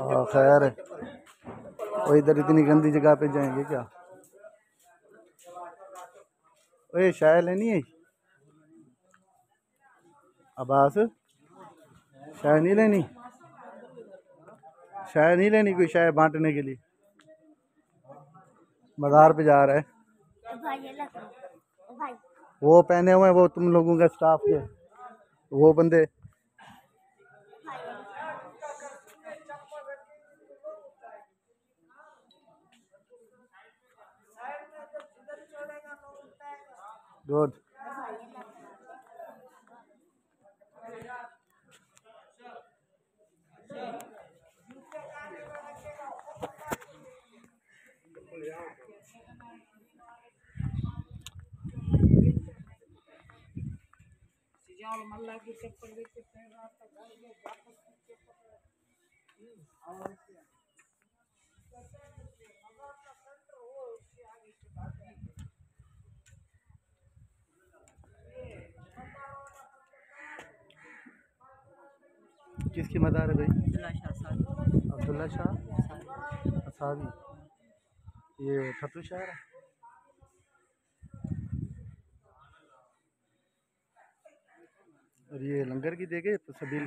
हाँ खैर। वो इधर इतनी गंदी जगह पे जाएँगे क्या? ओए शाय लेनी है? अब्बास शाय नहीं लेनी? शाय नहीं लेनी कोई शाय बांटने के लिए। बाज़ार पे जा रहा है। वो पहने हुए वो तुम लोगों का स्टाफ के वो बंदे। गुड किसकी मदार है भाई? अब्दुल्ला शाह असावी ये खतु शहर है। और ये लंगर की देखे तो सबील